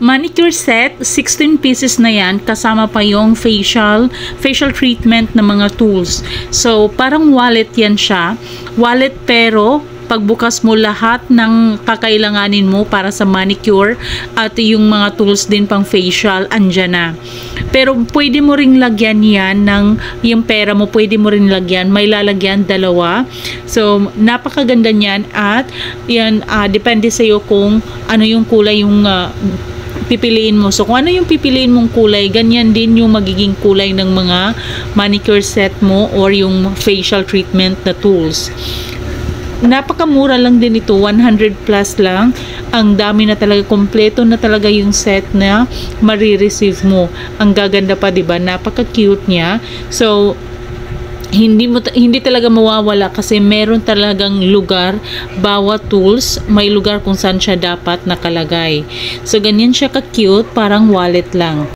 manicure set, 16 pieces na yan, kasama pa yung facial, facial treatment na mga tools. So, parang wallet yan siya. Wallet pero, pagbukas mo lahat ng kakailanganin mo para sa manicure at yung mga tools din pang facial, andyan na. Pero pwede mo ring lagyan yan ng yung pera mo, pwede mo rin lagyan. May lalagyan dalawa. So, napakaganda niyan at yan, ah, depende sa'yo kung ano yung kulay yung ah, pipiliin mo. So, kung ano yung pipiliin mong kulay, ganyan din yung magiging kulay ng mga manicure set mo or yung facial treatment na tools. Napakamura lang din ito, 100 plus lang. Ang dami na talaga, kompleto na talaga yung set na marireceive mo. Ang gaganda pa, 'di ba? Napaka-cute niya. So, hindi mo hindi talaga mawawala kasi meron talagang lugar bawat tools may lugar kung saan siya dapat nakalagay. So ganyan siya ka cute parang wallet lang